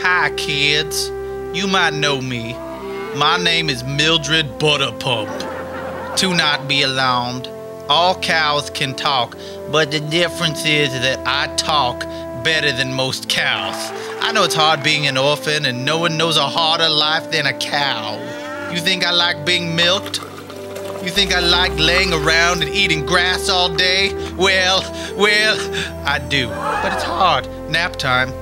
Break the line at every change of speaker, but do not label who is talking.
Hi, kids. You might know me. My name is Mildred Butterpump. Do not be alarmed. All cows can talk, but the difference is that I talk better than most cows. I know it's hard being an orphan, and no one knows a harder life than a cow. You think I like being milked? You think I like laying around and eating grass all day? Well, well, I do. But it's hard. Nap time.